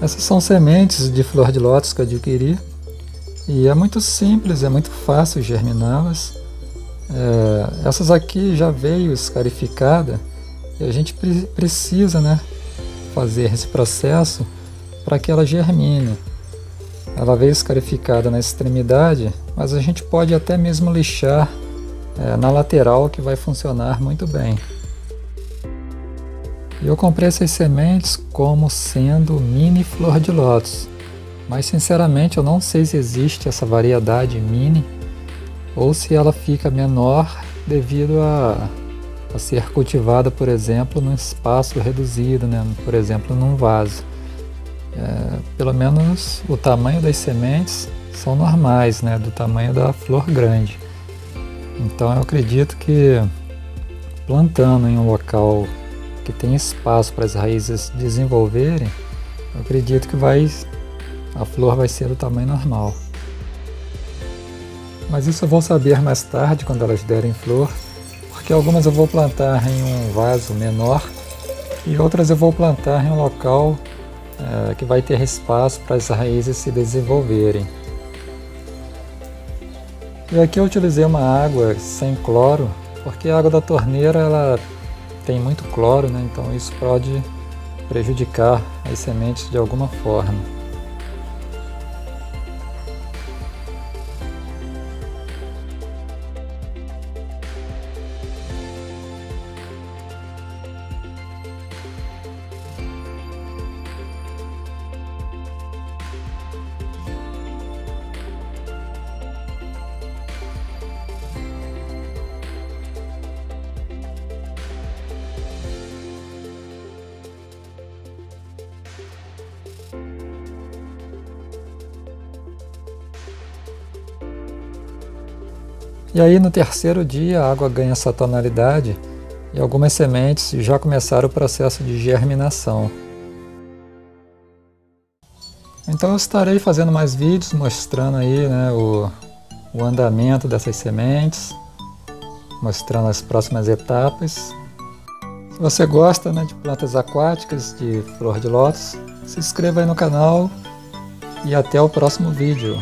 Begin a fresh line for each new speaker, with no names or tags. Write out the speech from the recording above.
Essas são sementes de flor de lótus que eu adquiri e é muito simples, é muito fácil germiná-las. É, essas aqui já veio escarificada e a gente pre precisa né, fazer esse processo para que ela germine. Ela veio escarificada na extremidade, mas a gente pode até mesmo lixar é, na lateral que vai funcionar muito bem. Eu comprei essas sementes como sendo mini flor de lótus, mas sinceramente eu não sei se existe essa variedade mini ou se ela fica menor devido a, a ser cultivada, por exemplo, num espaço reduzido, né? por exemplo, num vaso. É, pelo menos o tamanho das sementes são normais, né? do tamanho da flor grande. Então eu acredito que plantando em um local que tem espaço para as raízes desenvolverem, eu acredito que vai a flor vai ser do tamanho normal. Mas isso eu vou saber mais tarde quando elas derem flor, porque algumas eu vou plantar em um vaso menor e outras eu vou plantar em um local é, que vai ter espaço para as raízes se desenvolverem. E aqui eu utilizei uma água sem cloro, porque a água da torneira ela tem muito cloro, né? então isso pode prejudicar as sementes de alguma forma. E aí no terceiro dia a água ganha essa tonalidade e algumas sementes já começaram o processo de germinação. Então eu estarei fazendo mais vídeos mostrando aí né, o, o andamento dessas sementes, mostrando as próximas etapas. Se você gosta né, de plantas aquáticas, de flor de lótus, se inscreva aí no canal e até o próximo vídeo.